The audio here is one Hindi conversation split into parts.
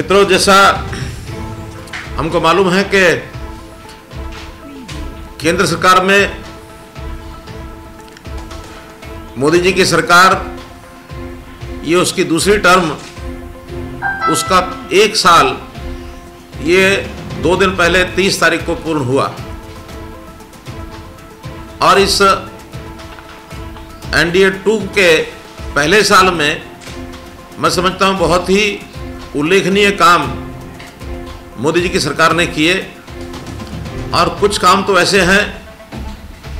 मित्रों, जैसा हमको मालूम है कि केंद्र सरकार में मोदी जी की सरकार, ये उसकी दूसरी टर्म, उसका एक साल, ये दो दिन पहले 30 तारीख को पूर्ण हुआ। और इस एनडीए टू के पहले साल में, मैं समझता हूँ, बहुत ही उल्लेखनीय काम मोदी जी की सरकार ने किए और कुछ काम तो ऐसे हैं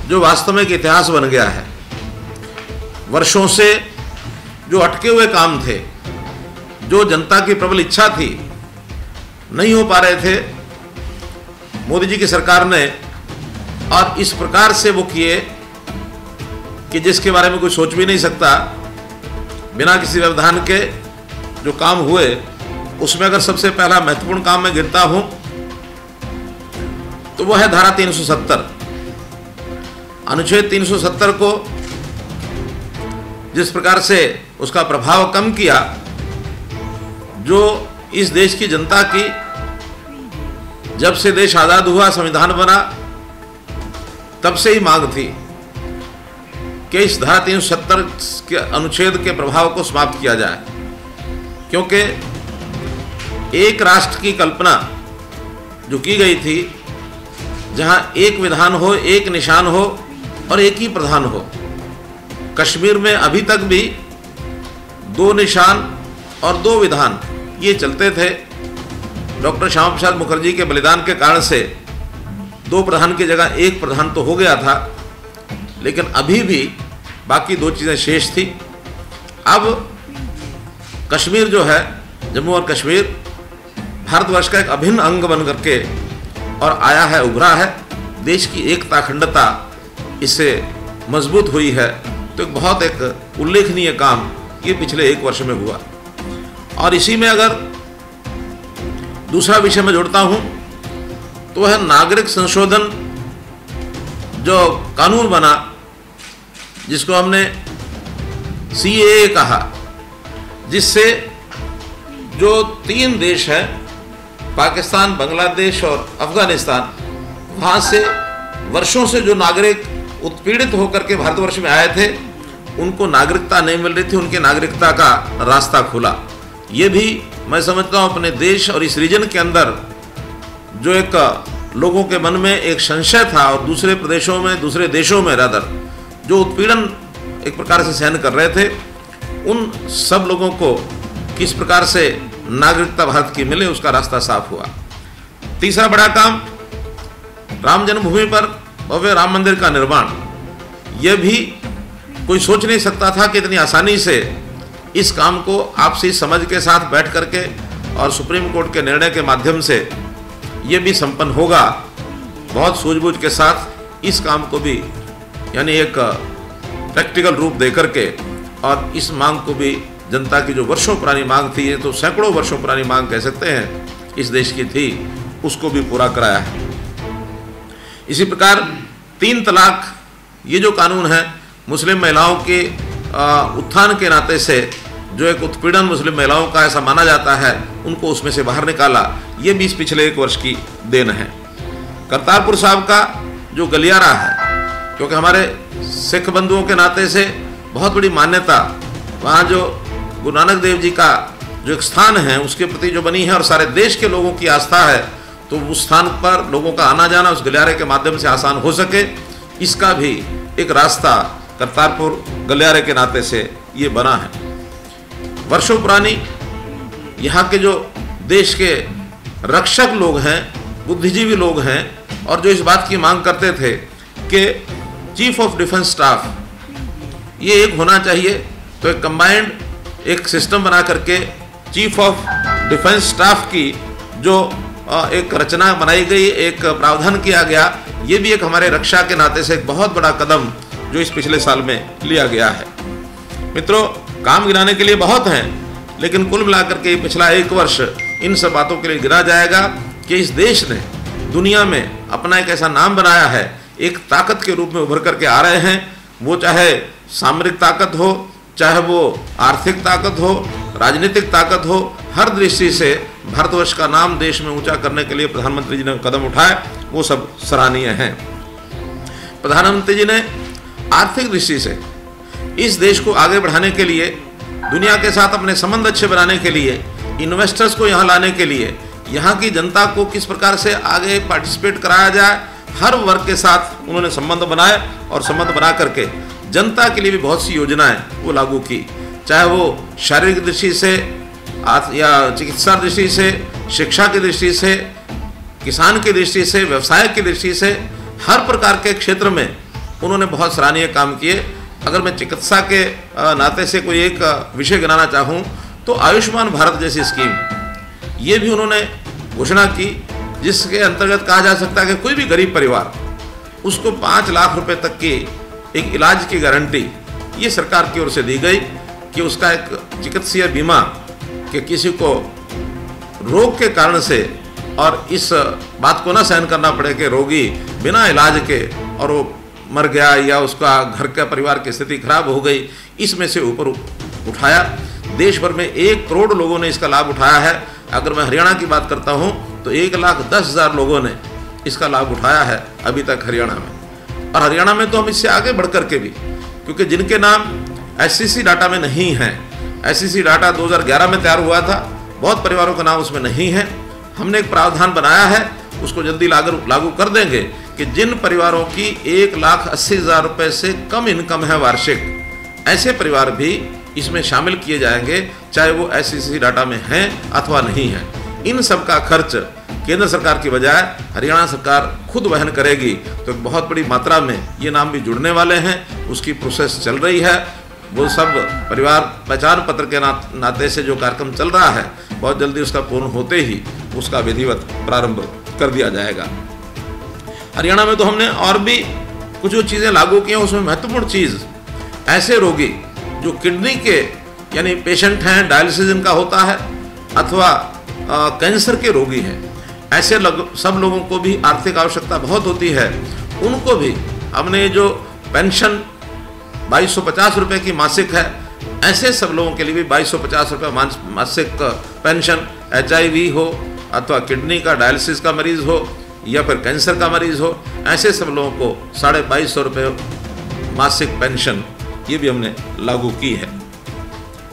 जो वास्तव में एक इतिहास बन गया है। वर्षों से जो अटके हुए काम थे, जो जनता की प्रबल इच्छा थी, नहीं हो पा रहे थे, मोदी जी की सरकार ने और इस प्रकार से वो किए कि जिसके बारे में कोई सोच भी नहीं सकता, बिना किसी व्यवधान के जो काम हुए उसमें अगर सबसे पहला महत्वपूर्ण काम मैं गिरता हूँ तो वो है धारा 370 अनुच्छेद 370 को जिस प्रकार से उसका प्रभाव कम किया, जो इस देश की जनता की जब से देश आज़ाद हुआ, संविधान बना, तब से ही मांग थी कि इस धारा तीन के अनुच्छेद के प्रभाव को समाप्त किया जाए। क्योंकि एक राष्ट्र की कल्पना जो की गई थी, जहाँ एक विधान हो, एक निशान हो और एक ही प्रधान हो। कश्मीर में अभी तक भी दो निशान और दो विधान ये चलते थे। डॉक्टर श्यामा प्रसाद मुखर्जी के बलिदान के कारण से दो प्रधान की जगह एक प्रधान तो हो गया था, लेकिन अभी भी बाकी दो चीज़ें शेष थी। अब कश्मीर जो है, जम्मू और कश्मीर भारतवर्ष का एक अभिन्न अंग बन करके और आया है, उभरा है। देश की एकता, अखंडता इससे मज़बूत हुई है। तो एक बहुत एक उल्लेखनीय काम ये पिछले एक वर्ष में हुआ। और इसी में अगर दूसरा विषय मैं जोड़ता हूँ तो वह नागरिक संशोधन जो कानून बना, जिसको हमने सीए कहा, जिससे जो तीन देश हैं पाकिस्तान, बांग्लादेश और अफ़गानिस्तान, वहाँ से वर्षों से जो नागरिक उत्पीड़ित होकर के भारतवर्ष में आए थे, उनको नागरिकता नहीं मिल रही थी, उनके नागरिकता का रास्ता खुला। ये भी मैं समझता हूँ, अपने देश और इस रीजन के अंदर जो एक लोगों के मन में एक संशय था और दूसरे प्रदेशों में, दूसरे देशों में रादर जो उत्पीड़न एक प्रकार से सहन कर रहे थे, उन सब लोगों को किस प्रकार से नागरिकता भारत की मिले, उसका रास्ता साफ़ हुआ। तीसरा बड़ा काम, राम जन्मभूमि पर भव्य राम मंदिर का निर्माण। यह भी कोई सोच नहीं सकता था कि इतनी आसानी से इस काम को आपसी समझ के साथ बैठ करके और सुप्रीम कोर्ट के निर्णय के माध्यम से ये भी संपन्न होगा। बहुत सूझबूझ के साथ इस काम को भी, यानी एक प्रैक्टिकल रूप दे करके और इस मांग को भी जनता की जो वर्षों पुरानी मांग थी, ये तो सैकड़ों वर्षों पुरानी मांग कह सकते हैं, इस देश की थी, उसको भी पूरा कराया है। इसी प्रकार, तीन तलाक, ये जो कानून है, मुस्लिम महिलाओं के उत्थान के नाते से, जो एक उत्पीड़न मुस्लिम महिलाओं का ऐसा माना जाता है, उनको उसमें से बाहर निकाला, ये भी इस पिछले एक वर्ष की देन है। करतारपुर साहब का जो गलियारा है, क्योंकि हमारे सिख बंधुओं के नाते से बहुत बड़ी मान्यता, वहाँ जो गुरु नानक देव जी का जो एक स्थान है, उसके प्रति जो बनी है और सारे देश के लोगों की आस्था है तो उस स्थान पर लोगों का आना जाना, उस गलियारे के माध्यम से आसान हो सके। इसका भी एक रास्ता करतारपुर गलियारे के नाते से ये बना है। वर्षों पुरानी यहाँ के जो देश के रक्षक लोग हैं, बुद्धिजीवी लोग हैं, और जो इस बात की मांग करते थे कि चीफ ऑफ़ डिफेंस स्टाफ, ये एक होना चाहिए तो एक कंबाइंड एक सिस्टम बना करके चीफ ऑफ़ डिफेंस स्टाफ की जो एक रचना बनाई गई, एक प्रावधान किया गया, ये भी एक हमारे रक्षा के नाते से एक बहुत बड़ा कदम जो इस पिछले साल में लिया गया है। मित्रों, काम गिनाने के लिए बहुत हैं, लेकिन कुल मिलाकर के पिछला एक वर्ष इन सब बातों के लिए गिना जाएगा कि इस देश ने दुनिया में अपना एक ऐसा नाम बनाया है, एक ताकत के रूप में उभर करके आ रहे हैं, वो चाहे सामरिक ताकत हो चाहे वो आर्थिक ताकत हो, राजनीतिक ताकत हो, हर दृष्टि से भारतवर्ष का नाम देश में ऊँचा करने के लिए प्रधानमंत्री जी ने कदम उठाए, वो सब सराहनीय हैं। प्रधानमंत्री जी ने आर्थिक दृष्टि से इस देश को आगे बढ़ाने के लिए, दुनिया के साथ अपने संबंध अच्छे बनाने के लिए इन्वेस्टर्स को यहाँ लाने के लिए, यहाँ की जनता को किस प्रकार से आगे पार्टिसिपेट कराया जाए, हर वर्ग के साथ उन्होंने संबंध बनाए और संबंध बना करके जनता के लिए भी बहुत सी योजनाएँ वो लागू की। चाहे वो शारीरिक दृष्टि से या चिकित्सा दृष्टि से, शिक्षा की दृष्टि से, किसान की दृष्टि से, व्यवसाय की दृष्टि से, हर प्रकार के क्षेत्र में उन्होंने बहुत सराहनीय काम किए। अगर मैं चिकित्सा के नाते से कोई एक विषय गिनाना चाहूँ तो आयुष्मान भारत जैसी स्कीम, ये भी उन्होंने घोषणा की, जिसके अंतर्गत कहा जा सकता है कि कोई भी गरीब परिवार, उसको पाँच लाख रुपए तक की एक इलाज की गारंटी ये सरकार की ओर से दी गई कि उसका एक चिकित्सीय बीमा कि किसी को रोग के कारण से और इस बात को ना सहन करना पड़े कि रोगी बिना इलाज के और वो मर गया या उसका घर का परिवार की स्थिति खराब हो गई, इसमें से ऊपर उठाया। देश भर में एक करोड़ लोगों ने इसका लाभ उठाया है। अगर मैं हरियाणा की बात करता हूँ तो एक लाख दस हज़ार लोगों ने इसका लाभ उठाया है अभी तक हरियाणा में। और हरियाणा में तो हम इससे आगे बढ़ कर के भी, क्योंकि जिनके नाम एससीसी डाटा में नहीं हैं एससीसी डाटा 2011 में तैयार हुआ था, बहुत परिवारों का नाम उसमें नहीं है। हमने एक प्रावधान बनाया है, उसको जल्दी लागू लागू कर देंगे कि जिन परिवारों की एक लाख अस्सी हज़ार रुपये से कम इनकम है वार्षिक, ऐसे परिवार भी इसमें शामिल किए जाएँगे, चाहे वो एस डाटा में हैं अथवा नहीं हैं। इन सब का खर्च केंद्र सरकार की बजाय हरियाणा सरकार खुद वहन करेगी। तो बहुत बड़ी मात्रा में ये नाम भी जुड़ने वाले हैं। उसकी प्रोसेस चल रही है। वो सब परिवार पहचान पत्र के ना, नाते से जो कार्यक्रम चल रहा है बहुत जल्दी उसका पूर्ण होते ही उसका विधिवत प्रारंभ कर दिया जाएगा। हरियाणा में तो हमने और भी कुछ जो चीज़ें लागू की हैं। उसमें महत्वपूर्ण चीज़ ऐसे रोगी जो किडनी के यानी पेशेंट हैं डायलिसिस इनका होता है अथवा कैंसर के रोगी हैं। ऐसे लग, सब लोगों को भी आर्थिक आवश्यकता बहुत होती है। उनको भी। हमने जो पेंशन बाईस सौ की मासिक है ऐसे सब लोगों के लिए भी बाईस सौ मासिक पेंशन एचआईवी हो अथवा किडनी का डायलिसिस का मरीज़ हो या फिर कैंसर का मरीज़ हो ऐसे सब लोगों को साढ़े बाईस सौ रुपये मासिक पेंशन ये भी हमने लागू की है।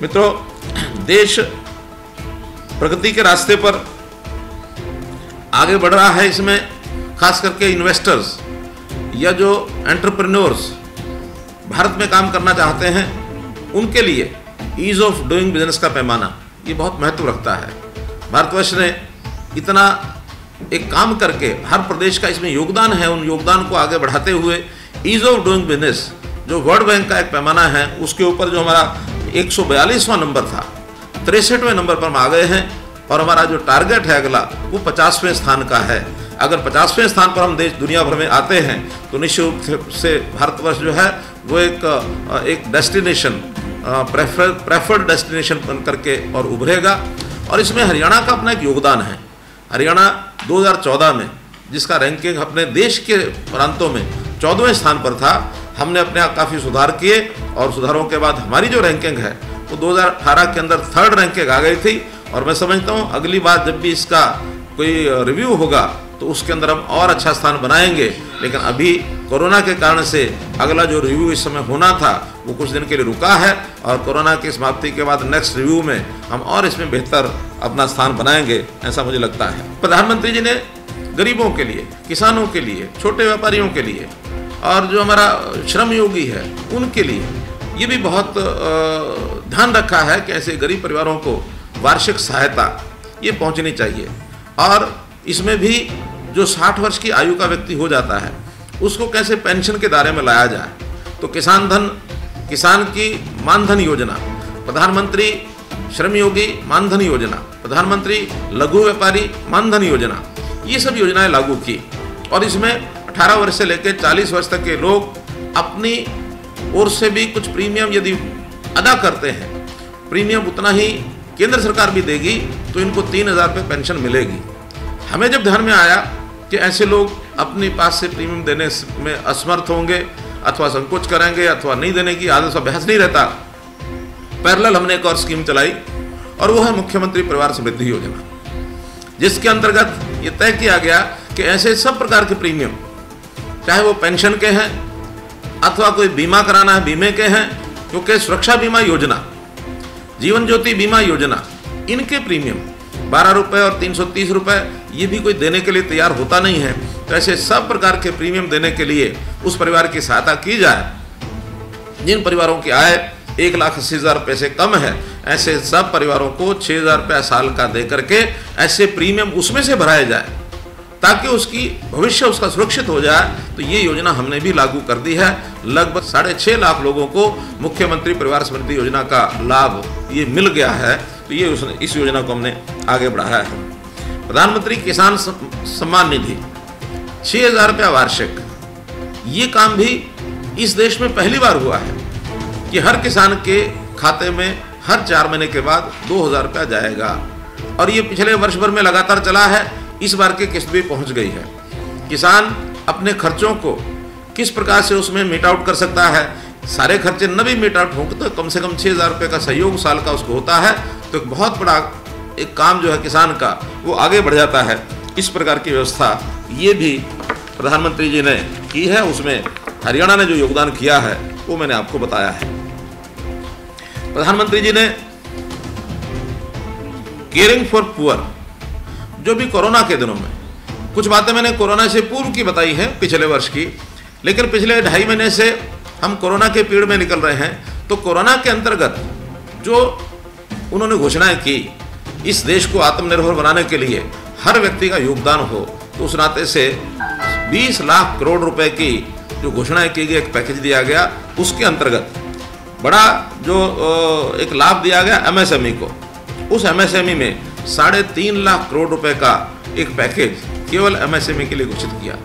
मित्रों देश प्रगति के रास्ते पर आगे बढ़ रहा है इसमें, खास करके इन्वेस्टर्स या जो एंटरप्रेन्योर्स भारत में काम करना चाहते हैं, उनके लिए ईज ऑफ़ डूइंग बिज़नेस का पैमाना ये बहुत महत्व रखता है। भारतवर्ष ने इतना एक काम करके हर प्रदेश का इसमें योगदान है, उन योगदान को आगे बढ़ाते हुए ईज ऑफ़ डूइंग बिज़नेस जो वर्ल्ड बैंक का एक पैमाना है, उसके ऊपर जो हमारा एक नंबर था, तिरसठवें नंबर पर हम आ गए हैं। और हमारा जो टारगेट है अगला, वो पचासवें स्थान का है। अगर पचासवें स्थान पर हम देश दुनिया भर में आते हैं तो निश्चित रूप से भारतवर्ष जो है, वो एक एक डेस्टिनेशन प्रेफर, प्रेफर्ड डेस्टिनेशन बन करके और उभरेगा। और इसमें हरियाणा का अपना एक योगदान है। हरियाणा 2014 में, जिसका रैंकिंग अपने देश के प्रांतों में चौदहवें स्थान पर था, हमने अपने आप काफ़ी सुधार किए और सुधारों के बाद हमारी जो रैंकिंग है, वो 2018 के अंदर थर्ड रैंकिंग आ गई थी। और मैं समझता हूँ, अगली बार जब भी इसका कोई रिव्यू होगा तो उसके अंदर हम और अच्छा स्थान बनाएँगे। लेकिन अभी कोरोना के कारण से अगला जो रिव्यू इस समय होना था, वो कुछ दिन के लिए रुका है और कोरोना की समाप्ति के बाद नेक्स्ट रिव्यू में हम और इसमें बेहतर अपना स्थान बनाएँगे, ऐसा मुझे लगता है। प्रधानमंत्री जी ने गरीबों के लिए, किसानों के लिए, छोटे व्यापारियों के लिए और जो हमारा श्रम योगी है, उनके लिए ये भी बहुत ध्यान रखा है कि ऐसे गरीब परिवारों को वार्षिक सहायता, ये पहुंचनी चाहिए। और इसमें भी जो 60 वर्ष की आयु का व्यक्ति हो जाता है, उसको कैसे पेंशन के दायरे में लाया जाए? तो किसान धन, किसान की मानधन योजना, प्रधानमंत्री श्रम योगी मानधन योजना, प्रधानमंत्री लघु व्यापारी मानधन योजना, ये सब योजनाएँ लागू की। और इसमें 18 वर्ष से लेकर 40 वर्ष तक के लोग अपनी ओर से भी कुछ प्रीमियम यदि अदा करते हैं, प्रीमियम उतना ही केंद्र सरकार भी देगी तो इनको तीन हज़ार रुपये पेंशन मिलेगी। हमें जब ध्यान में आया कि ऐसे लोग अपने पास से प्रीमियम देने में असमर्थ होंगे, अथवा संकोच करेंगे, अथवा नहीं देने की आदत से बहस नहीं रहता पैरल हमने एक और स्कीम चलाई, और वो है मुख्यमंत्री परिवार समृद्धि योजना, जिसके अंतर्गत ये तय किया गया कि ऐसे सब प्रकार के प्रीमियम चाहे वो पेंशन के हैं, अथवा कोई बीमा कराना है, बीमे के हैं, क्योंकि सुरक्षा बीमा योजना जीवन ज्योति बीमा योजना, इनके प्रीमियम, बारह रुपये और तीन सौ तीस रुपये ये भी कोई देने के लिए तैयार होता नहीं है। तो ऐसे सब प्रकार के प्रीमियम देने के लिए उस परिवार की सहायता की जाए, जिन परिवारों की आय एक लाख अस्सी हज़ार रुपये से कम है, ऐसे सब परिवारों को छः हज़ार रुपया साल का दे करके ऐसे प्रीमियम उसमें से भराए जाए। ताकि उसकी भविष्य उसका सुरक्षित हो जाए तो ये योजना हमने भी लागू कर दी है। लगभग साढ़े छः लाख लोगों को मुख्यमंत्री परिवार समृद्धि योजना का लाभ ये मिल गया है तो ये उस, इस योजना को हमने आगे बढ़ाया है। प्रधानमंत्री किसान सम्मान निधि छः हज़ार रुपया वार्षिक। ये काम भी इस देश में पहली बार हुआ है कि हर किसान के खाते में हर चार महीने के बाद दो हज़ार रुपया जाएगा। और ये पिछले वर्ष भर में लगातार चला है इस बार की किस्त भी पहुँच गई है। किसान अपने खर्चों को किस प्रकार से उसमें मीट आउट कर सकता है? सारे खर्चे न भी मीट आउट हों तो कम से कम छः हज़ार रुपये का सहयोग साल का उसको होता है। तो एक बहुत बड़ा एक काम जो है किसान का, वो आगे बढ़ जाता है। इस प्रकार की व्यवस्था ये भी प्रधानमंत्री जी ने की है। उसमें हरियाणा ने जो योगदान किया है, वो मैंने आपको बताया है। प्रधानमंत्री जी ने केयरिंग फॉर पुअर जो भी कोरोना के दिनों में। कुछ बातें मैंने कोरोना से पूर्व की बताई हैं, पिछले वर्ष की। लेकिन पिछले ढाई महीने से हम कोरोना के पीड़ में निकल रहे हैं। तो कोरोना के अंतर्गत जो उन्होंने घोषणाएँ की, इस देश को आत्मनिर्भर बनाने के लिए हर व्यक्ति का योगदान हो तो उस नाते से 20 लाख करोड़ रुपए की जो घोषणाएँ की गई, एक पैकेज दिया गया, उसके अंतर्गत बड़ा जो एक लाभ दिया गया एमएसएमई को। उस एमएसएमई में साढ़े तीन लाख करोड़ रुपए का एक पैकेज केवल एमएसएमई के लिए घोषित किया।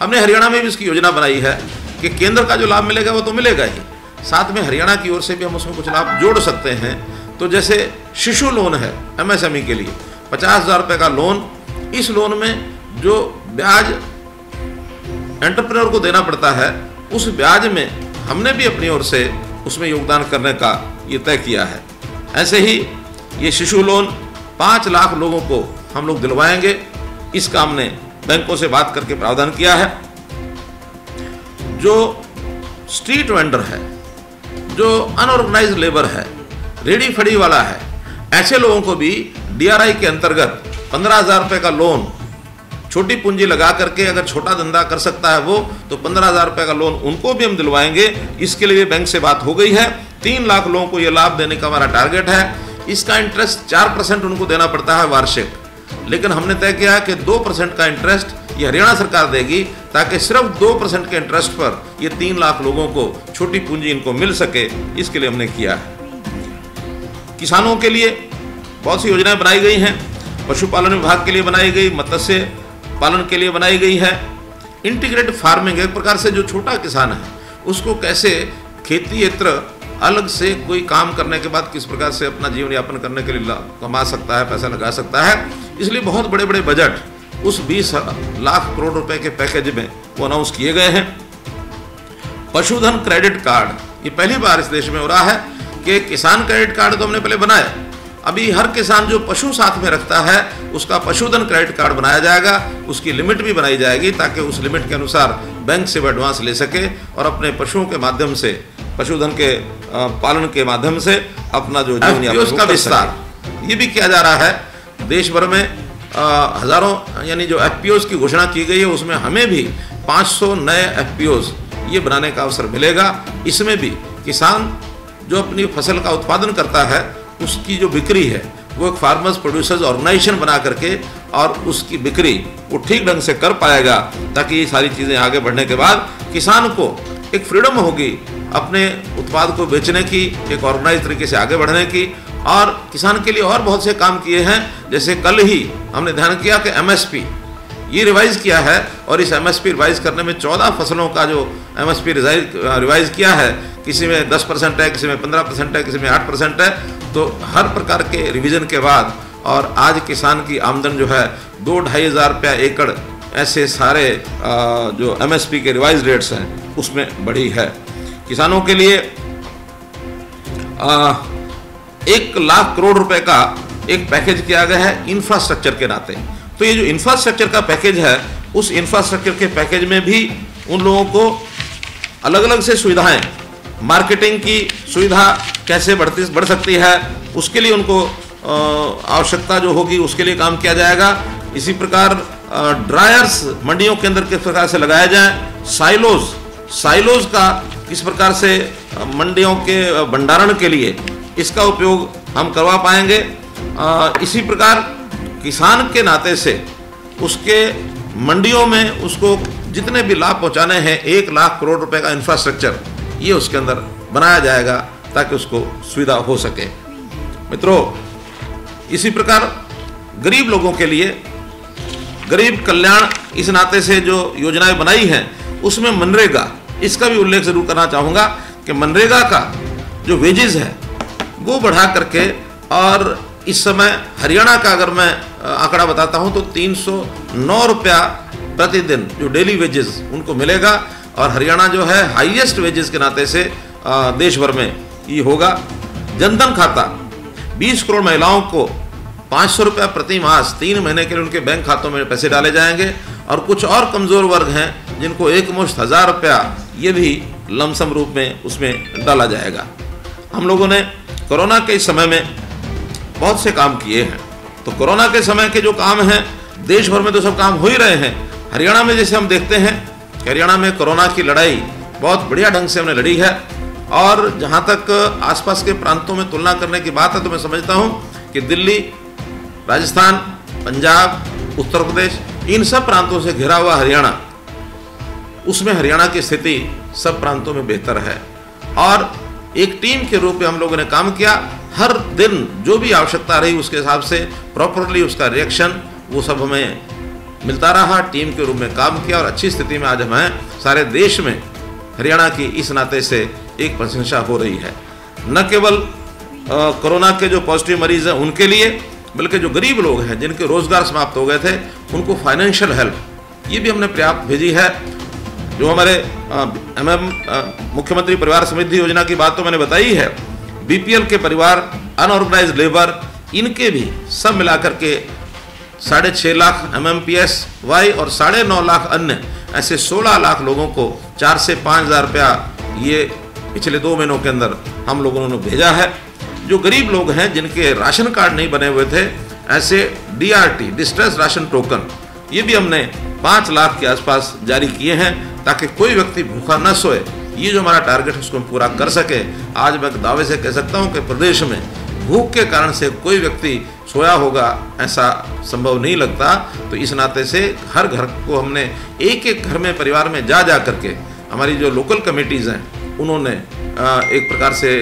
हमने हरियाणा में भी इसकी योजना बनाई है कि केंद्र का जो लाभ मिलेगा, वो तो मिलेगा ही। साथ में हरियाणा की ओर से भी हम उसमें कुछ लाभ जोड़ सकते हैं। तो जैसे शिशु लोन है एमएसएमई के लिए, पचास हज़ार रुपये का लोन, इस लोन में जो ब्याज एंटरप्रेन्योर को देना पड़ता है, उस ब्याज में हमने भी अपनी ओर से उसमें योगदान करने का ये तय किया है। ऐसे ही ये शिशु लोन पाँच लाख लोगों को हम लोग दिलवाएँगे। इस काम ने बैंकों से बात करके प्रावधान किया है। जो स्ट्रीट वेंडर है, जो अनऑर्गेनाइज लेबर है, रेडी फड़ी वाला है, ऐसे लोगों को भी डीआरआई के अंतर्गत पंद्रह हज़ार रुपये का लोन छोटी पूंजी लगा करके अगर छोटा धंधा कर सकता है वो तो पंद्रह हज़ार रुपये का लोन उनको भी हम दिलवाएँगे। इसके लिए बैंक से बात हो गई है। तीन लाख लोगों को ये लाभ देने का हमारा टारगेट है। इसका इंटरेस्ट चार परसेंट उनको देना पड़ता है वार्षिक। लेकिन हमने तय किया कि दो परसेंट का इंटरेस्ट ये हरियाणा सरकार देगी, ताकि सिर्फ़ दो परसेंट के इंटरेस्ट पर ये तीन लाख लोगों को छोटी पूंजी इनको मिल सके, इसके लिए हमने किया है। किसानों के लिए बहुत सी योजनाएँ बनाई गई हैं। पशुपालन विभाग के लिए बनाई गई, मत्स्य पालन के लिए बनाई गई है। इंटीग्रेटेड फ़ार्मिंग एक प्रकार से जो छोटा किसान है, उसको कैसे खेती क्षेत्र अलग से कोई काम करने के बाद किस प्रकार से अपना जीवन यापन करने के लिए कमा सकता है, पैसा लगा सकता है। इसलिए बहुत बड़े बड़े बजट उस 20 लाख करोड़ रुपए के पैकेज में वो अनाउंस किए गए हैं। पशुधन क्रेडिट कार्ड ये पहली बार इस देश में हो रहा है कि किसान क्रेडिट कार्ड तो हमने पहले बनाया। अभी हर किसान जो पशु साथ में रखता है, उसका पशुधन क्रेडिट कार्ड बनाया जाएगा, उसकी लिमिट भी बनाई जाएगी ताकि उस लिमिट के अनुसार बैंक से वो एडवांस ले सके और अपने पशुओं के माध्यम से पशुधन के पालन के माध्यम से अपना जो जीवन उसका विस्तार। ये भी किया जा रहा है। देश भर में आ, हज़ारों यानी जो एफ़ की घोषणा की गई है उसमें हमें भी 500 नए एफ़ ये बनाने का अवसर मिलेगा। इसमें भी किसान जो अपनी फ़सल का उत्पादन करता है उसकी जो बिक्री है वो एक फार्मर्स प्रोड्यूसर्स ऑर्गेनाइजेशन बना करके और उसकी बिक्री वो ठीक ढंग से कर पाएगा ताकि ये सारी चीज़ें आगे बढ़ने के बाद किसान को एक फ्रीडम होगी अपने उत्पाद को बेचने की, एक ऑर्गेनाइज तरीके से आगे बढ़ने की, और किसान के लिए और बहुत से काम किए हैं। जैसे कल ही हमने ध्यान किया कि एमएसपी ये रिवाइज किया है, और इस एमएसपी रिवाइज करने में चौदह फ़सलों का जो एमएसपी रिवाइज किया है, किसी में दस परसेंट है, किसी में पंद्रह परसेंट है, किसी में आठ परसेंट है तो हर प्रकार के रिवीजन के बाद, और आज किसान की आमदन जो है, दो ढाई हज़ार रुपया एकड़, ऐसे सारे जो एमएसपी के रिवाइज रेट्स हैं, उसमें बढ़ी है। किसानों के लिए आ, एक लाख करोड़ रुपए का एक पैकेज किया गया है इंफ्रास्ट्रक्चर के नाते। तो ये जो इंफ्रास्ट्रक्चर का पैकेज है उस इंफ्रास्ट्रक्चर के पैकेज में भी उन लोगों को अलग अलग से सुविधाएँ मार्केटिंग की सुविधा कैसे बढ़ती बढ़ सकती है उसके लिए उनको आवश्यकता जो होगी उसके लिए काम किया जाएगा। इसी प्रकार ड्रायर्स मंडियों के अंदर किस प्रकार से लगाया जाए? साइलोज साइलोज का किस प्रकार से मंडियों के भंडारण के लिए इसका उपयोग हम करवा पाएँगे। इसी प्रकार किसान के नाते से उसके मंडियों में उसको जितने भी लाभ पहुँचाने हैं, एक लाख करोड़ रुपए का इंफ्रास्ट्रक्चर ये उसके अंदर बनाया जाएगा ताकि उसको सुविधा हो सके। मित्रों, इसी प्रकार गरीब लोगों के लिए गरीब कल्याण इस नाते से जो योजनाएँ बनाई हैं, उसमें मनरेगा इसका भी उल्लेख ज़रूर करना चाहूँगा कि मनरेगा का जो वेजेस है, वो बढ़ा करके और इस समय हरियाणा का अगर मैं आंकड़ा बताता हूँ तो तीन सौ नौ रुपया प्रतिदिन जो डेली वेजेस उनको मिलेगा और हरियाणा जो है हाईएस्ट वेजेस के नाते से देश भर में ये होगा। जनधन खाता 20 करोड़ महिलाओं को पाँच सौ रुपया प्रति मास, तीन महीने के लिए उनके बैंक खातों में पैसे डाले जाएँगे और कुछ और कमज़ोर वर्ग हैं जिनको एक मुश्त हज़ार रुपया ये भी लमसम रूप में उसमें डाला जाएगा। हम लोगों ने कोरोना के समय में बहुत से काम किए हैं। तो कोरोना के समय के जो काम हैं देश भर में तो सब काम हो ही रहे हैं। हरियाणा में जैसे हम देखते हैं हरियाणा में कोरोना की लड़ाई बहुत बढ़िया ढंग से हमने लड़ी है। और जहाँ तक आसपास के प्रांतों में तुलना करने की बात है तो मैं समझता हूँ कि दिल्ली, राजस्थान, पंजाब, उत्तर प्रदेश, इन सब प्रांतों से घिरा हुआ हरियाणा उसमें हरियाणा की स्थिति सब प्रांतों में बेहतर है। और एक टीम के रूप में हम लोगों ने काम किया। हर दिन जो भी आवश्यकता रही उसके हिसाब से प्रॉपरली उसका रिएक्शन वो सब हमें मिलता रहा। टीम के रूप में काम किया और अच्छी स्थिति में आज हमें सारे देश में हरियाणा की इस नाते से एक प्रशंसा हो रही है। न केवल कोरोना के जो पॉजिटिव मरीज़ हैं उनके लिए, बल्कि जो गरीब लोग हैं जिनके रोज़गार समाप्त हो गए थे, उनको फाइनेंशियल हेल्प ये भी हमने पर्याप्त भेजी है। जो हमारे एम एम मुख्यमंत्री परिवार समृद्धि योजना की बात तो मैंने बताई है, बीपीएल के परिवार अनऑर्गेनाइज लेबर इनके भी सब मिलाकर के साढ़े छः lakh M M P S Y और साढ़े नौ लाख अन्य, ऐसे सोलह लाख लोगों को चार से पाँच हज़ार रुपया ये पिछले दो महीनों के अंदर हम लोगों ने भेजा है। जो गरीब लोग हैं, जिनके राशन कार्ड नहीं बने हुए थे, ऐसे डीआरटी डिस्ट्रेस राशन टोकन ये भी हमने पाँच लाख के आसपास जारी किए हैं। ताकि कोई व्यक्ति भूखा न सोए। ये जो हमारा टारगेट है, उसको हम पूरा कर सके। आज मैं दावे से कह सकता हूँ कि प्रदेश में भूख के कारण से कोई व्यक्ति सोया होगा, ऐसा संभव नहीं लगता। तो इस नाते से हर घर को हमने एक एक घर में, परिवार में जा जा करके हमारी जो लोकल कमेटीज़ हैं, उन्होंने एक प्रकार से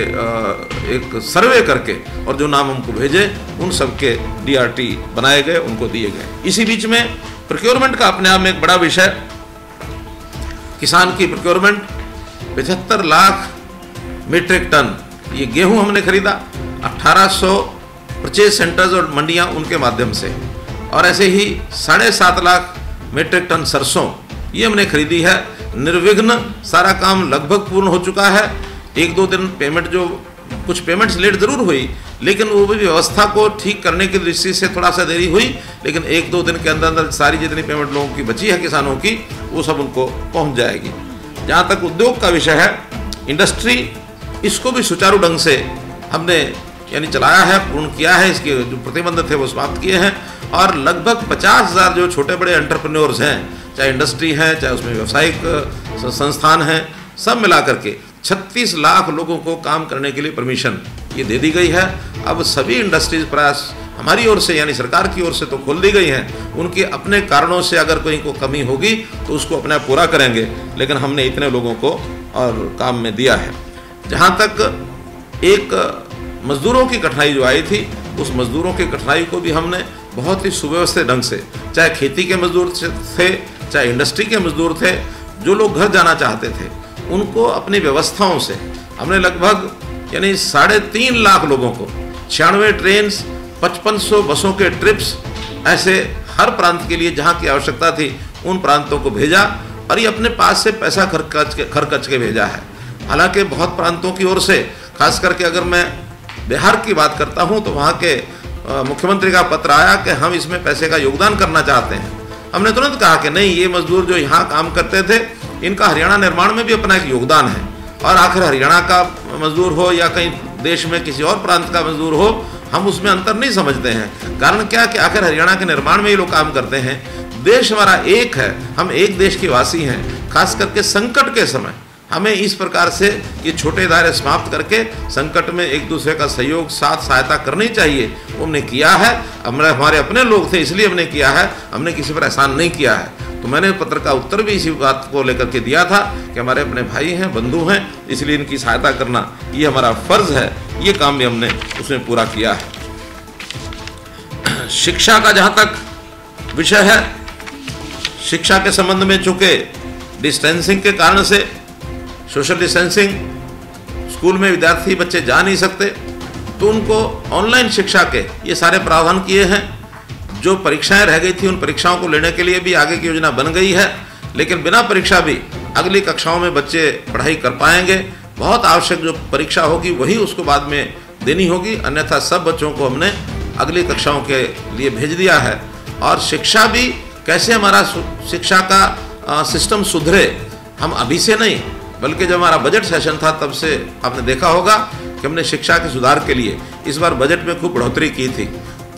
एक सर्वे करके और जो नाम हमको भेजे, उन सब के डीआरटी बनाए गए, उनको दिए गए। इसी बीच में प्रोक्योरमेंट का अपने आप में एक बड़ा विषय किसान की प्रोक्योरमेंट पचहत्तर लाख मीट्रिक टन ये गेहूँ हमने खरीदा 1800 परचेज सेंटर्स और मंडियाँ उनके माध्यम से। और ऐसे ही साढ़े सात लाख मीट्रिक टन सरसों, ये हमने खरीदी है। निर्विघ्न सारा काम लगभग पूर्ण हो चुका है। एक दो दिन पेमेंट जो कुछ पेमेंट्स लेट ज़रूर हुई, लेकिन वो भी व्यवस्था को ठीक करने की दृष्टि से थोड़ा सा देरी हुई, लेकिन एक दो दिन के अंदर अंदर सारी जितनी पेमेंट लोगों की बची है किसानों की, वो सब उनको पहुँच जाएगी। जहाँ तक उद्योग का विषय है इंडस्ट्री इसको भी सुचारू ढंग से हमने यानी चलाया है, पूर्ण किया है, इसके जो प्रतिबंध थे वो समाप्त किए हैं, और लगभग पचास हज़ार जो छोटे बड़े एंटरप्रेन्योर्स हैं, चाहे इंडस्ट्री है, चाहे उसमें व्यावसायिक संस्थान हैं, सब मिला करके 36 लाख लोगों को काम करने के लिए परमिशन ये दे दी गई है। अब सभी इंडस्ट्रीज़ प्रयास हमारी ओर से, यानी सरकार की ओर से तो खोल दी गई हैं। उनके अपने कारणों से अगर कोई को कमी होगी तो उसको अपना पूरा करेंगे। लेकिन हमने इतने लोगों को और काम में दिया है। जहाँ तक एक मज़दूरों की कठिनाई जो आई थी, उस मज़दूरों की कठिनाई को भी हमने बहुत ही सुव्यवस्थित ढंग से, चाहे खेती के मज़दूर थे चाहे इंडस्ट्री के मज़दूर थे, जो लोग घर जाना चाहते थे उनको अपनी व्यवस्थाओं से। हमने लगभग, यानी साढ़े तीन लाख लोगों को, छियानवे ट्रेन पचपन सौ बसों के ट्रिप्स, ऐसे हर प्रांत के लिए जहाँ की आवश्यकता थी, उन प्रांतों को भेजा और ये अपने पास से पैसा खर्च के खर्च के भेजा है। हालाँकि बहुत प्रांतों की ओर से, खास करके अगर मैं बिहार की बात करता हूँ तो वहाँ के मुख्यमंत्री का पत्र आया कि हम इसमें पैसे का योगदान करना चाहते हैं। हमने तुरंत कहा कि नहीं, ये मजदूर जो यहाँ काम करते थे इनका हरियाणा निर्माण में भी अपना एक योगदान है। और आखिर हरियाणा का मजदूर हो या कहीं देश में किसी और प्रांत का मजदूर हो, हम उसमें अंतर नहीं समझते हैं। कारण क्या कि आखिर हरियाणा के निर्माण में ये लोग काम करते हैं। देश हमारा एक है, हम एक देश के वासी हैं, खास करके संकट के समय। हमें इस प्रकार से ये छोटे दायरे समाप्त करके संकट में एक दूसरे का सहयोग, साथ सहायता करनी चाहिए हमने किया है। हमारे अपने लोग थे, इसलिए हमने किया है। हमने किसी पर एहसान नहीं किया है। तो मैंने पत्र का उत्तर भी इसी बात को लेकर के दिया था कि हमारे अपने भाई हैं, बंधु हैं, इसलिए इनकी सहायता करना, ये हमारा फ़र्ज़ है, ये काम भी हमने उसमें पूरा किया है। शिक्षा का जहाँ तक विषय है, शिक्षा के संबंध में चूँकि डिस्टेंसिंग के कारण से सोशल डिस्टेंसिंग स्कूल में विद्यार्थी बच्चे जा नहीं सकते तो उनको ऑनलाइन शिक्षा के ये सारे प्रावधान किए हैं। जो परीक्षाएँ रह गई थी, उन परीक्षाओं को लेने के लिए भी आगे की योजना बन गई है। लेकिन बिना परीक्षा भी अगली कक्षाओं में बच्चे पढ़ाई कर पाएँगे। बहुत आवश्यक जो परीक्षा होगी, वही उसको बाद में देनी होगी। अन्यथा सब बच्चों को हमने अगली कक्षाओं के लिए भेज दिया है। और शिक्षा भी कैसे हमारा शिक्षा का सिस्टम सुधरे, हम अभी से नहीं, बल्कि जब हमारा बजट सेशन था, तब से आपने देखा होगा कि हमने शिक्षा के सुधार के लिए इस बार बजट में खूब बढ़ोतरी की थी।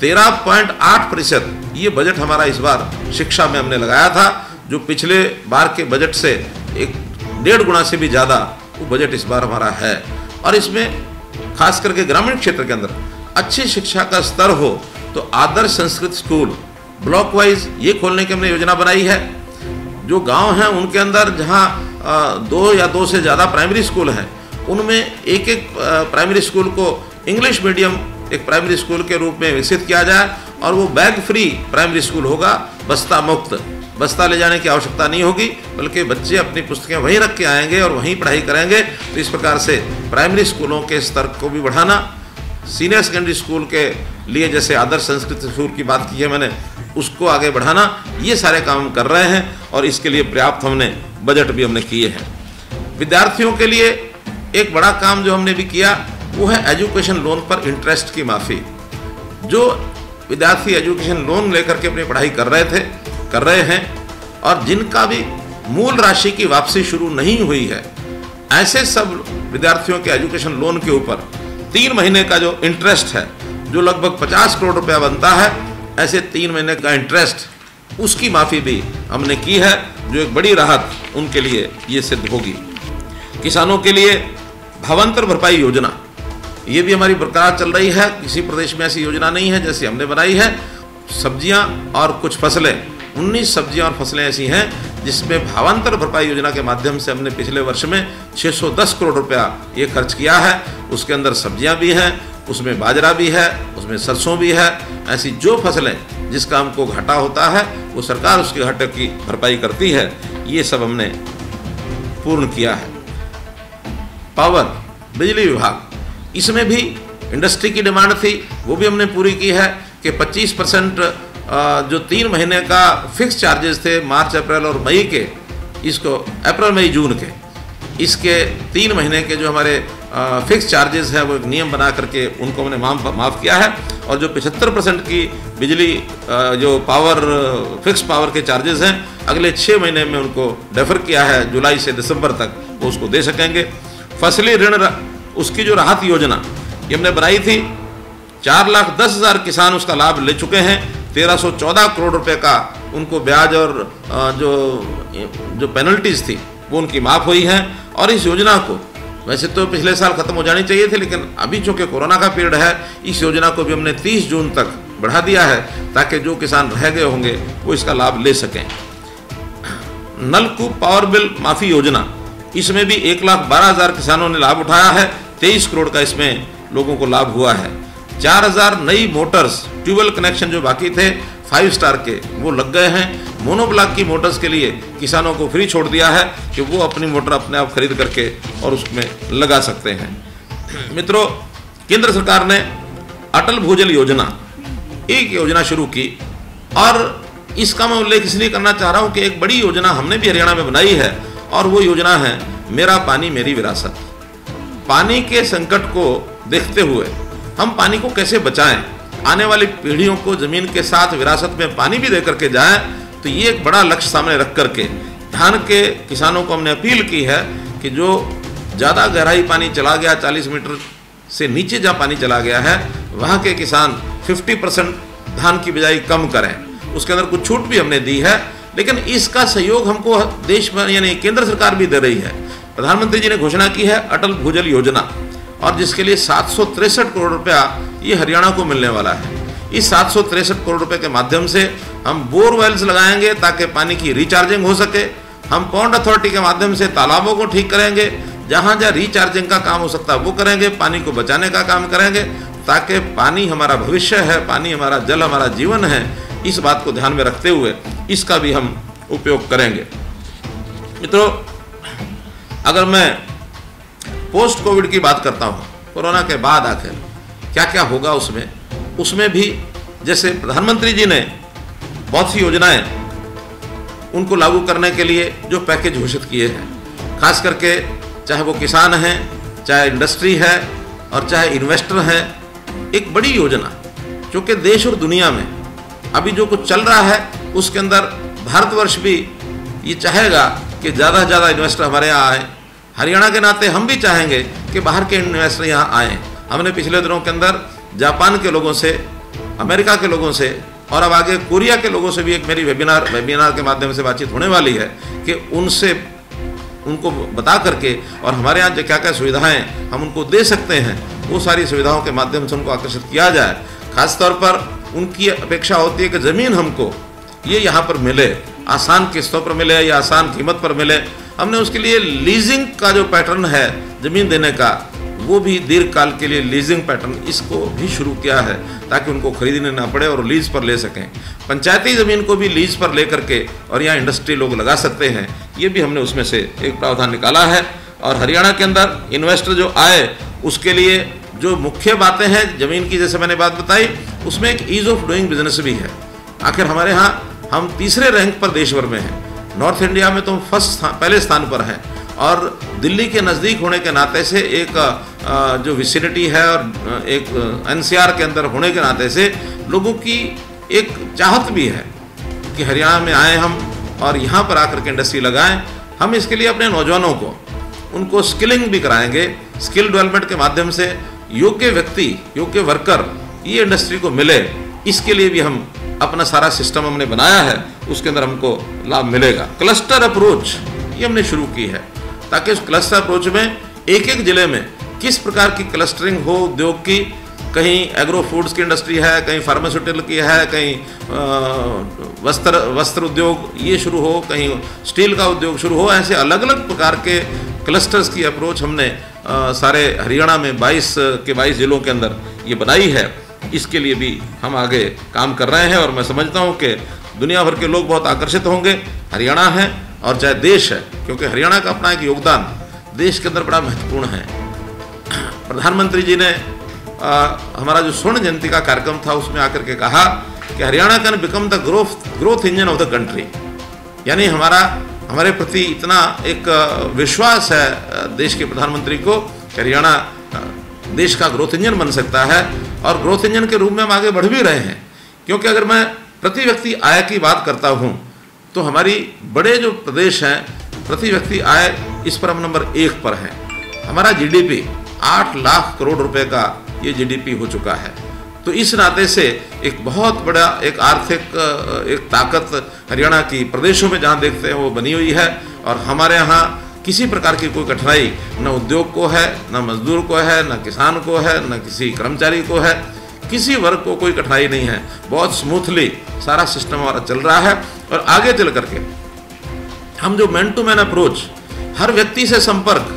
तेरह पॉइंट आठ प्रतिशत। ये बजट हमारा इस बार शिक्षा में हमने लगाया था, जो पिछले बार के बजट से एक डेढ़ गुना से भी ज़्यादा वो बजट इस बार हमारा है। और इसमें खास करके ग्रामीण क्षेत्र के अंदर अच्छी शिक्षा का स्तर हो तो Adarsh Sanskrit school block wise ये खोलने की हमने योजना बनाई है। जो गाँव हैं, उनके अंदर जहाँ दो या दो से ज़्यादा प्राइमरी स्कूल हैं, उनमें एक एक प्राइमरी स्कूल को इंग्लिश मीडियम एक प्राइमरी स्कूल के रूप में विकसित किया जाए और वो बैग फ्री प्राइमरी स्कूल होगा, बस्ता मुक्त। बस्ता ले जाने की आवश्यकता नहीं होगी, बल्कि बच्चे अपनी पुस्तकें वहीं रख के आएँगे और वहीं पढ़ाई करेंगे। तो इस प्रकार से प्राइमरी स्कूलों के स्तर को भी बढ़ाना, सीनियर सेकेंडरी स्कूल के लिए जैसे आदर्श संस्कृत स्कूल की बात की है मैंने, उसको आगे बढ़ाना, ये सारे काम कर रहे हैं और इसके लिए पर्याप्त हमने बजट भी हमने किए हैं। विद्यार्थियों के लिए एक बड़ा काम जो हमने भी किया वो है एजुकेशन लोन पर इंटरेस्ट की माफ़ी। जो विद्यार्थी एजुकेशन लोन लेकर के अपनी पढ़ाई कर रहे थे, कर रहे हैं, और जिनका भी मूल राशि की वापसी शुरू नहीं हुई है, ऐसे सब विद्यार्थियों के एजुकेशन लोन के ऊपर तीन महीने का जो इंटरेस्ट है, जो लगभग पचास करोड़ रुपया बनता है, ऐसे तीन महीने का इंटरेस्ट, उसकी माफ़ी भी हमने की है, जो एक बड़ी राहत उनके लिए ये सिद्ध होगी। किसानों के लिए भवंतर भरपाई योजना ये भी हमारी बरकरार चल रही है, किसी प्रदेश में ऐसी योजना नहीं है जैसी हमने बनाई है। सब्ज़ियाँ और कुछ फ़सलें 19 सब्ज़ियाँ और फ़सलें ऐसी हैं जिसमें भावांतर भरपाई योजना के माध्यम से हमने पिछले वर्ष में 610 करोड़ रुपया ये खर्च किया है। उसके अंदर सब्ज़ियाँ भी हैं, उसमें बाजरा भी है, उसमें सरसों भी है। ऐसी जो फ़सलें जिसका हमको घाटा होता है, वो सरकार उसके घाटे की भरपाई करती है, ये सब हमने पूर्ण किया है। पावर, बिजली विभाग इसमें भी इंडस्ट्री की डिमांड थी, वो भी हमने पूरी की है कि 25 परसेंट जो तीन महीने का फिक्स चार्जेस थे, मार्च, अप्रैल और मई के, इसको अप्रैल, मई, जून के, इसके तीन महीने के जो हमारे फिक्स चार्जेस हैं, वो एक नियम बना करके उनको हमने माफ़, माफ़ किया है और जो पचहत्तर परसेंट की बिजली जो पावर फिक्स पावर के चार्जेस हैं, अगले छः महीने में उनको डेफर किया है, जुलाई से दिसंबर तक वो उसको दे सकेंगे। फसली ऋण उसकी जो राहत योजना, ये हमने बनाई थी। चार लाख दस हज़ार किसान उसका लाभ ले चुके हैं। तेरह सौ चौदह करोड़ रुपए का उनको ब्याज और जो जो पेनल्टीज थी, वो उनकी माफ़ हुई है। और इस योजना को, वैसे तो पिछले साल ख़त्म हो जानी चाहिए थी, लेकिन अभी चूँकि कोरोना का पीरियड है, इस योजना को भी हमने 30 जून तक बढ़ा दिया है, ताकि जो किसान रह गए होंगे, वो इसका लाभ ले सकें। नलकूप पावर बिल माफ़ी योजना, इसमें भी एक लाख बारह हज़ार किसानों ने लाभ उठाया है। तेईस करोड़ का इसमें लोगों को लाभ हुआ है। चार हज़ार नई मोटर्स, ट्यूबवेल कनेक्शन जो बाकी थे, फाइव स्टार के, वो लग गए हैं। मोनोब्लॉक की मोटर्स के लिए किसानों को फ्री छोड़ दिया है कि वो अपनी मोटर अपने आप खरीद करके और उसमें लगा सकते हैं। मित्रों, केंद्र सरकार ने अटल भूजल योजना, एक योजना शुरू की और इसका मैं उल्लेख इसलिए करना चाह रहा हूँ कि एक बड़ी योजना हमने भी हरियाणा में बनाई है और वो योजना है, मेरा पानी मेरी विरासत। पानी के संकट को देखते हुए हम पानी को कैसे बचाएँ? आने वाली पीढ़ियों को ज़मीन के साथ विरासत में पानी भी दे करके जाए तो ये एक बड़ा लक्ष्य सामने रख करके धान के किसानों को हमने अपील की है कि जो ज़्यादा गहराई पानी चला गया 40 मीटर से नीचे जहाँ पानी चला गया है, वहाँ के किसान 50 परसेंट धान की बिजाई कम करें। उसके अंदर कुछ छूट भी हमने दी है, लेकिन इसका सहयोग हमको देश में यानी केंद्र सरकार भी दे रही है। प्रधानमंत्री जी ने घोषणा की है अटल भूजल योजना, और जिसके लिए सात करोड़ रुपया ये हरियाणा को मिलने वाला है। इस सात करोड़ रुपए के माध्यम से हम बोरवेल्स लगाएँगे ताकि पानी की रिचार्जिंग हो सके। हम पौंड अथॉरिटी के माध्यम से तालाबों को ठीक करेंगे, जहाँ जहाँ रिचार्जिंग का काम हो सकता है वो करेंगे, पानी को बचाने का काम करेंगे, ताकि पानी हमारा भविष्य है, पानी हमारा जल, हमारा जीवन है, इस बात को ध्यान में रखते हुए इसका भी हम उपयोग करेंगे। मित्रों अगर मैं पोस्ट कोविड की बात करता हूँ, कोरोना के बाद आखिर क्या क्या होगा उसमें? उसमें भी जैसे प्रधानमंत्री जी ने बहुत सी योजनाएँ उनको लागू करने के लिए जो पैकेज घोषित किए हैं, खास करके चाहे वो किसान हैं, चाहे इंडस्ट्री है और चाहे इन्वेस्टर हैं, एक बड़ी योजना जो कि देश और दुनिया में अभी जो कुछ चल रहा है, उसके अंदर भारतवर्ष भी ये चाहेगा कि ज़्यादा से ज़्यादा इन्वेस्टर हमारे यहाँ आए हरियाणा के नाते हम भी चाहेंगे कि बाहर के इन्वेस्टर यहाँ आए। हमने पिछले दिनों के अंदर जापान के लोगों से, अमेरिका के लोगों से और अब आगे कोरिया के लोगों से भी एक मेरी वेबिनार वेबिनार के माध्यम से बातचीत होने वाली है कि उनसे, उनको बता करके और हमारे यहाँ जो क्या क्या सुविधाएँ हम उनको दे सकते हैं, वो सारी सुविधाओं के माध्यम से उनको आकर्षित किया जाए। खासतौर पर उनकी अपेक्षा होती है कि ज़मीन हमको ये यहाँ पर मिले, आसान किस्तों पर मिले या आसान कीमत पर मिले। हमने उसके लिए लीजिंग का जो पैटर्न है, ज़मीन देने का, वो भी दीर्घ काल के लिए लीजिंग पैटर्न इसको भी शुरू किया है, ताकि उनको खरीदने ना पड़े और लीज पर ले सकें। पंचायती ज़मीन को भी लीज पर ले करके और यहाँ इंडस्ट्री लोग लगा सकते हैं, ये भी हमने उसमें से एक प्रावधान निकाला है। और हरियाणा के अंदर इन्वेस्टर जो आए, उसके लिए जो मुख्य बातें हैं, ज़मीन की जैसे मैंने बात बताई, उसमें एक ईज़ ऑफ़ डूइंग बिज़नेस भी है। आखिर हमारे यहाँ, हम तीसरे रैंक पर देश भर में हैं। नॉर्थ इंडिया में तो फ़र्स्ट स्थान पहले स्थान पर हैं। और दिल्ली के नज़दीक होने के नाते से एक जो विसिनिटी है और एक एनसीआर के अंदर होने के नाते से लोगों की एक चाहत भी है कि हरियाणा में आए हम और यहाँ पर आकर के इंडस्ट्री लगाएँ। हम इसके लिए अपने नौजवानों को, उनको स्किलिंग भी कराएँगे। स्किल डेवलपमेंट के माध्यम से योग्य व्यक्ति, योग्य वर्कर ये इंडस्ट्री को मिले, इसके लिए भी हम अपना सारा सिस्टम हमने बनाया है उसके अंदर हमको लाभ मिलेगा। क्लस्टर अप्रोच ये हमने शुरू की है ताकि उस क्लस्टर अप्रोच में एक एक ज़िले में किस प्रकार की क्लस्टरिंग हो उद्योग की कहीं एग्रो फूड्स की इंडस्ट्री है कहीं फार्मास्यूटिकल की है कहीं वस्त्र वस्त्र उद्योग ये शुरू हो कहीं स्टील का उद्योग शुरू हो ऐसे अलग अलग प्रकार के क्लस्टर्स की अप्रोच हमने आ, सारे हरियाणा में 22 के 22 ज़िलों के अंदर ये बनाई है। इसके लिए भी हम आगे काम कर रहे हैं और मैं समझता हूँ कि दुनिया भर के लोग बहुत आकर्षित होंगे। हरियाणा है और चाहे देश है क्योंकि हरियाणा का अपना एक योगदान देश के अंदर बड़ा महत्वपूर्ण है। प्रधानमंत्री जी ने आ, हमारा जो स्वर्ण जयंती का कार्यक्रम था उसमें आकर के कहा कि Haryana can become the growth growth engine of the country यानी हमारा हमारे प्रति इतना एक विश्वास है देश के प्रधानमंत्री को कि हरियाणा देश का ग्रोथ इंजन बन सकता है। और ग्रोथ इंजन के रूप में हम आगे बढ़ भी रहे हैं। क्योंकि अगर मैं प्रति व्यक्ति आय की बात करता हूँ तो हमारी बड़े जो प्रदेश हैं, प्रति व्यक्ति आय इस पर हम नंबर एक पर हैं। हमारा जीडीपी आठ लाख करोड़ रुपए का ये जीडीपी हो चुका है। तो इस नाते से एक बहुत बड़ा, एक आर्थिक, एक ताकत हरियाणा की प्रदेशों में जहाँ देखते हैं वो बनी हुई है। और हमारे यहाँ किसी प्रकार की कोई कठिनाई न उद्योग को है, न मजदूर को है, न किसान को है, न किसी कर्मचारी को है, किसी वर्ग को कोई कठिनाई नहीं है। बहुत स्मूथली सारा सिस्टम हमारा चल रहा है और आगे चल करके हम जो मैन टू मैन अप्रोच हर व्यक्ति से संपर्क,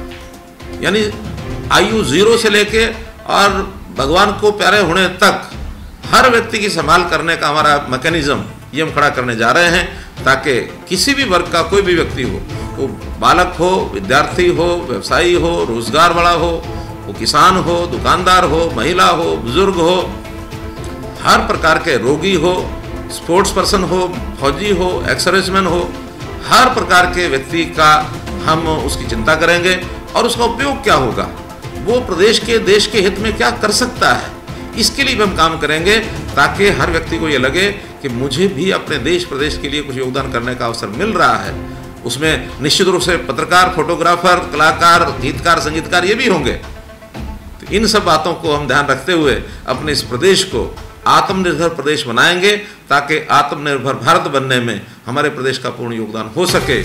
यानी आयु ज़ीरो से लेके और भगवान को प्यारे होने तक, हर व्यक्ति की संभाल करने का हमारा मैकेनिज्म ये हम खड़ा करने जा रहे हैं, ताकि किसी भी वर्ग का कोई भी व्यक्ति हो वो बालक हो, विद्यार्थी हो, व्यवसायी हो, रोज़गार वाला हो, वो किसान हो, दुकानदार हो, महिला हो, बुज़ुर्ग हो, हर प्रकार के रोगी हो, स्पोर्ट्स पर्सन हो, फौजी हो एक्सर्विसमैन हो, हर प्रकार के व्यक्ति का हम उसकी चिंता करेंगे और उसका उपयोग क्या होगा? वो प्रदेश के, देश के हित में क्या कर सकता है? इसके लिए भी हम काम करेंगे ताकि हर व्यक्ति को ये लगे कि मुझे भी अपने देश प्रदेश के लिए कुछ योगदान करने का अवसर मिल रहा है। उसमें निश्चित रूप से पत्रकार, फोटोग्राफर, कलाकार, गीतकार, संगीतकार ये भी होंगे। तो इन सब बातों को हम ध्यान रखते हुए अपने इस प्रदेश को आत्मनिर्भर प्रदेश बनाएँगे ताकि आत्मनिर्भर भारत बनने में हमारे प्रदेश का पूर्ण योगदान हो सके।